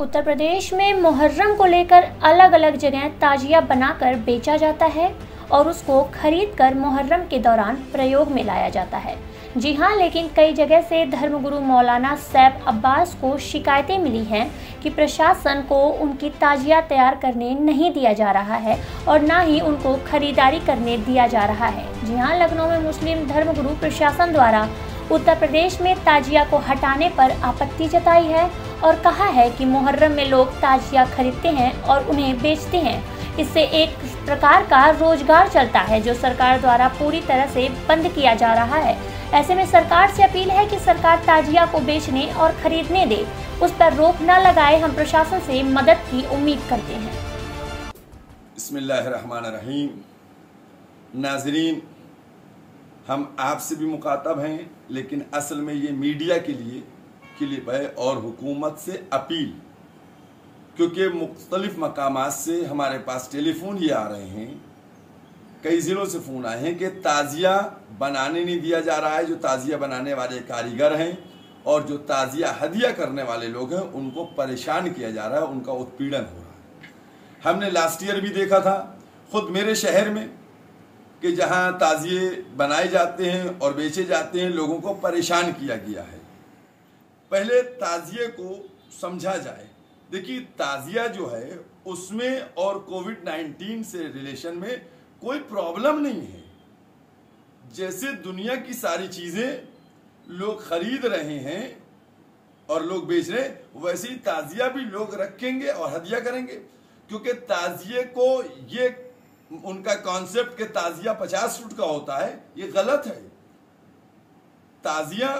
उत्तर प्रदेश में मुहर्रम को लेकर अलग अलग जगह ताजिया बनाकर बेचा जाता है और उसको खरीद कर मुहर्रम के दौरान प्रयोग में लाया जाता है। जी हाँ लेकिन कई जगह से धर्मगुरु मौलाना सैफ अब्बास को शिकायतें मिली हैं कि प्रशासन को उनकी ताजिया तैयार करने नहीं दिया जा रहा है और ना ही उनको खरीदारी करने दिया जा रहा है। जी हाँ लखनऊ में मुस्लिम धर्मगुरु प्रशासन द्वारा उत्तर प्रदेश में ताजिया को हटाने पर आपत्ति जताई है और कहा है कि मुहर्रम में लोग ताजिया खरीदते हैं और उन्हें बेचते हैं। इससे एक प्रकार का रोज़गार चलता है जो सरकार द्वारा पूरी तरह से बंद किया जा रहा है। ऐसे में सरकार से अपील है कि सरकार ताजिया को बेचने और खरीदने दे। उस पर रोक न लगाए हम प्रशासन से मदद की उम्मीद करते हैं। नाजरीन, हम आपसे भी मुखातब हैं, लेकिन असल में ये मीडिया के लिए क्लिप है और हुकूमत से अपील। क्योंकि मुख्तलिफ़ मकाम से हमारे पास टेलीफोन ये आ रहे हैं। कई ज़िलों से फ़ोन आए हैं कि ताज़िया बनाने नहीं दिया जा रहा है। जो ताज़िया बनाने वाले कारीगर हैं और जो ताज़िया हदिया करने वाले लोग हैं, उनको परेशान किया जा रहा है, उनका उत्पीड़न हो रहा है। हमने लास्ट ईयर भी देखा था, खुद मेरे शहर में, कि जहाँ ताज़िए बनाए जाते हैं और बेचे जाते हैं, लोगों को परेशान किया गया है। पहले ताज़िए को समझा जाए। देखिए, ताज़िया जो है, उसमें और कोविड नाइन्टीन से रिलेशन में कोई प्रॉब्लम नहीं है। जैसे दुनिया की सारी चीज़ें लोग खरीद रहे हैं और लोग बेच रहे हैं, वैसे ही ताज़िया भी लोग रखेंगे और हदिया करेंगे। क्योंकि ताज़िए को ये, उनका कॉन्सेप्ट के ताज़िया पचास फुट का होता है, ये गलत है। ताज़िया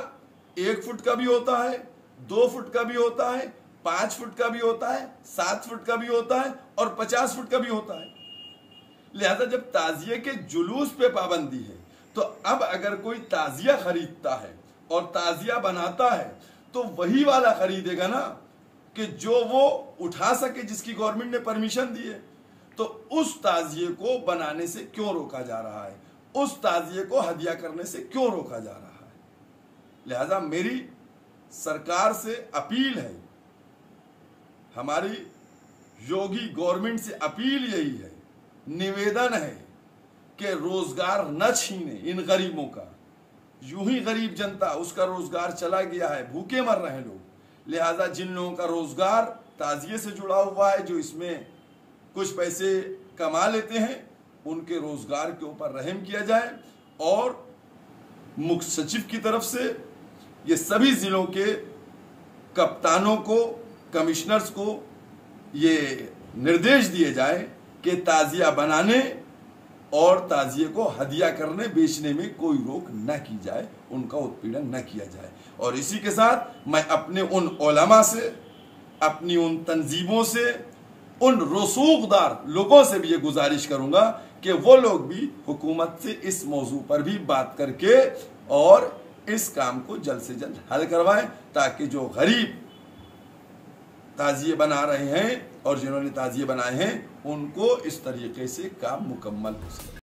एक फुट का भी होता है, दो फुट का भी होता है, पाँच फुट का भी होता है, सात फुट का भी होता है और पचास फुट का भी होता है। लिहाजा जब ताजिए के जुलूस पे पाबंदी है तो अब अगर कोई ताजिया खरीदता है और ताजिया बनाता है तो वही वाला खरीदेगा ना कि जो वो उठा सके जिसकी गवर्नमेंट ने परमिशन दी है। तो उस ताजिए को बनाने से क्यों रोका जा रहा है? उस ताजिए को हदिया करने से क्यों रोका जा रहा है? लिहाजा मेरी सरकार से अपील है। हमारी योगी गवर्नमेंट से अपील यही है, निवेदन है कि रोज़गार न छीने इन गरीबों का। यूँ ही गरीब जनता, उसका रोज़गार चला गया है, भूखे मर रहे लोग। लिहाजा जिन लोगों का रोज़गार ताजिए से जुड़ा हुआ है, जो इसमें कुछ पैसे कमा लेते हैं, उनके रोज़गार के ऊपर रहम किया जाए और मुख्य सचिव की तरफ़ से ये सभी जिलों के कप्तानों को, कमिश्नर्स को ये निर्देश दिए जाए कि ताजिया बनाने और ताजिए को हदिया करने, बेचने में कोई रोक न की जाए, उनका उत्पीड़न न किया जाए। और इसी के साथ मैं अपने उन ओलमा से, अपनी उन तंजीमों से, उन रसूखदार लोगों से भी ये गुजारिश करूँगा कि वो लोग भी हुकूमत से इस मौजू पर भी बात करके और इस काम को जल्द से जल्द हल करवाएँ ताकि जो गरीब ताजिए बना रहे हैं और जिन्होंने ताजिए बनाए हैं, उनको इस तरीके से काम मुकम्मल हो सके।